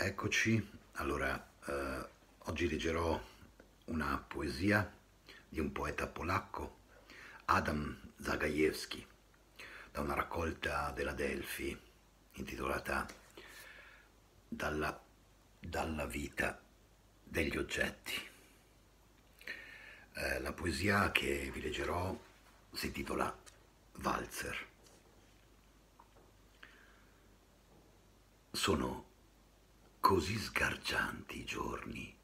Eccoci, allora eh, oggi leggerò una poesia di un poeta polacco, Adam Zagajewski, da una raccolta della Delphi intitolata Dalla, dalla vita degli oggetti. Eh, la poesia che vi leggerò si intitola Walzer. Sono così sgargianti i giorni,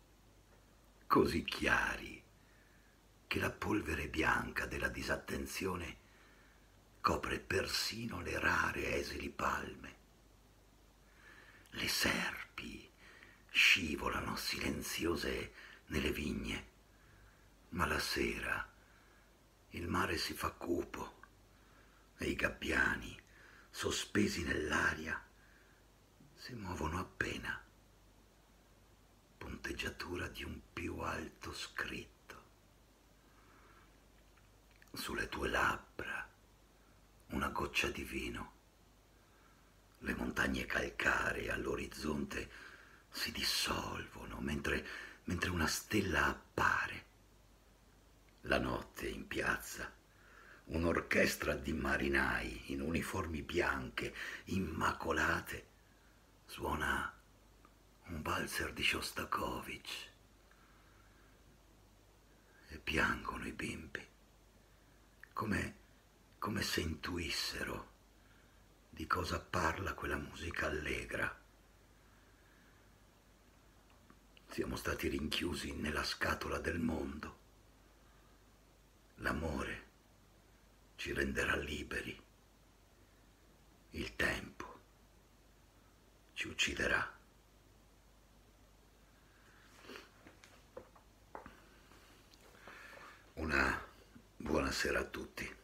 così chiari, che la polvere bianca della disattenzione copre persino le rare esili palme. Le serpi scivolano silenziose nelle vigne, ma la sera il mare si fa cupo e i gabbiani, sospesi nell'aria, si muovono appena punteggiatura di un più alto scritto. Sulle tue labbra una goccia di vino. Le montagne calcaree all'orizzonte si dissolvono mentre, mentre una stella appare. La notte in piazza, un'orchestra di marinai in uniformi bianche, immacolate, suona un valzer di Shostakovich e piangono i bimbi, come, come se intuissero di cosa parla quella musica allegra. Siamo stati rinchiusi nella scatola del mondo. L'amore ci renderà liberi. Il tempo ci ucciderà. Una buonasera a tutti.